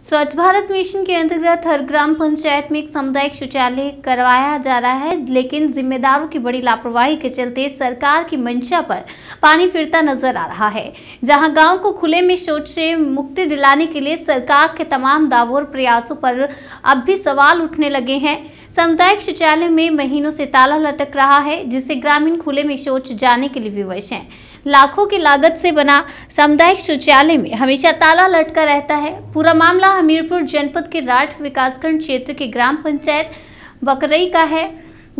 स्वच्छ भारत मिशन के अंतर्गत हर ग्राम पंचायत में एक सामुदायिक शौचालय करवाया जा रहा है, लेकिन जिम्मेदारों की बड़ी लापरवाही के चलते सरकार की मंशा पर पानी फिरता नज़र आ रहा है। जहाँ गाँव को खुले में शौच से मुक्ति दिलाने के लिए सरकार के तमाम दावों और प्रयासों पर अब भी सवाल उठने लगे हैं। सामुदायिक शौचालय में महीनों से ताला लटक रहा है, जिससे ग्रामीण खुले में शौच जाने के लिए विवश हैं। लाखों की लागत से बना सामुदायिक शौचालय में हमेशा ताला लटका रहता है। पूरा मामला हमीरपुर जनपद के राठ विकासखंड क्षेत्र के ग्राम पंचायत बकरई का है।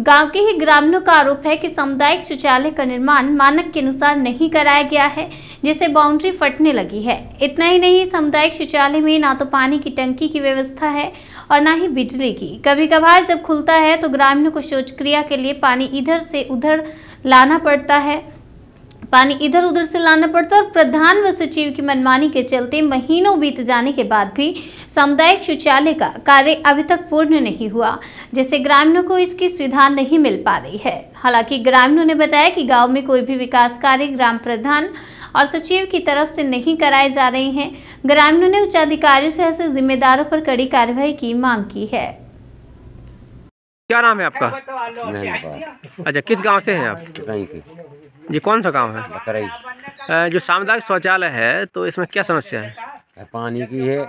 गाँव के ही ग्रामीणों का आरोप है कि सामुदायिक शौचालय का निर्माण मानक के अनुसार नहीं कराया गया है, जिससे बाउंड्री फटने लगी है। इतना ही नहीं, सामुदायिक शौचालय में ना तो पानी की टंकी की व्यवस्था है और ना ही बिजली की। कभी कभार जब खुलता है तो ग्रामीणों को शौच क्रिया के लिए पानी इधर से उधर लाना पड़ता है। पानी इधर उधर से लाना पड़ता और प्रधान व सचिव की मनमानी के चलते महीनों बीत जाने के बाद भी सामुदायिक शौचालय का कार्य अभी तक पूर्ण नहीं हुआ जिससे ग्रामीणों को इसकी सुविधा नहीं मिल पा रही है। हालाँकि ग्रामीणों ने बताया कि गाँव में कोई भी विकास कार्य ग्राम प्रधान और सचिव की तरफ़ से नहीं कराए जा रहे हैं। ग्रामीणों ने उच्च अधिकारियों से ऐसे जिम्मेदारों पर कड़ी कार्रवाई की मांग की है। क्या नाम है आपका? अच्छा किस गाँव से हैं आप? ये कौन सा गाँव है? बकरई जो सामुदायिक शौचालय है तो इसमें क्या समस्या है? पानी की है।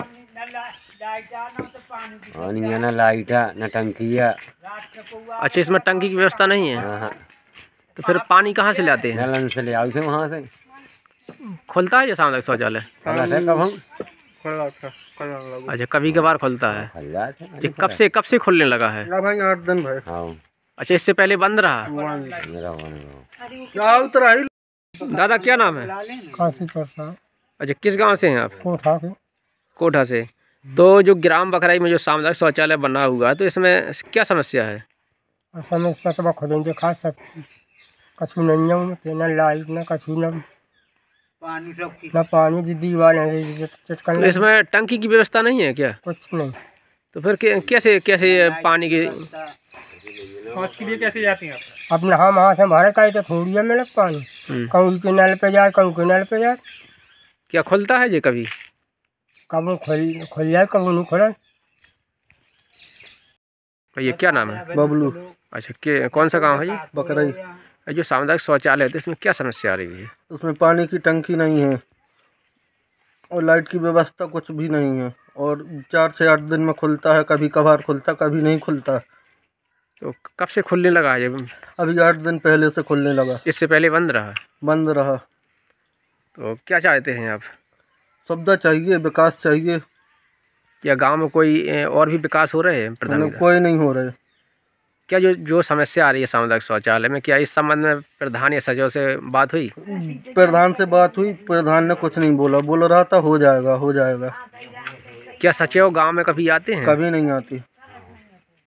पानी है ना लाइट है न टंकी है। अच्छा इसमें टंकी की व्यवस्था नहीं है? हाँ, तो फिर पानी कहाँ से लाते हैं? नलन से ले आओ से वहाँ से। खुलता है ये सामुदायिक शौचालय? अच्छा कभी कभार खुलता है। कब से कब से खुलने लगा है। अच्छा इससे पहले बंद रहा। दादा क्या नाम है? काशी प्रसाद। अच्छा किस गाँव से हैं आप? कोठा के कोठा से। तो जो ग्राम बखराई में जो सामुदायिक शौचालय बना हुआ है तो इसमें क्या समस्या है? समस्या तो खुद देखा सब कछु नहीं है लाइट न कछु न न पानी जी दीवार है तो इसमें टंकी की व्यवस्था नहीं है क्या? कुछ नहीं। तो फिर कै- कैसे कैसे ये पानी की अब नहा वहाँ से भरे का तो थोड़ी है मिले पानी हम्म, कहूँ के नल पे जाए कहूँ के नल पे जाए। क्या खुलता है ये कभी? कब खुल खुल जाए कब नहीं खुले। ये क्या नाम है? बबलू। अच्छा के कौन सा गाँव है ये? बकरई। जो सामुदायिक शौचालय है तो इसमें क्या समस्या आ रही है? उसमें पानी की टंकी नहीं है और लाइट की व्यवस्था कुछ भी नहीं है और चार से आठ दिन में खुलता है कभी कभार खुलता कभी नहीं खुलता। तो कब से खुलने लगा है अभी आठ दिन पहले से खुलने लगा। इससे पहले बंद रहा? बंद रहा। तो क्या चाहते हैं आप? सुविधा चाहिए विकास चाहिए। या गाँव में कोई और भी विकास हो रहे हैं प्रधान कोई नहीं हो रहे। क्या जो जो समस्या आ रही है सामुदायिक शौचालय में क्या इस संबंध में प्रधान या सचिव से बात हुई? प्रधान से बात हुई प्रधान ने कुछ नहीं बोला। बोल रहा था हो जाएगा हो जाएगा। क्या सचिव गाँव में कभी आते हैं? कभी नहीं आती।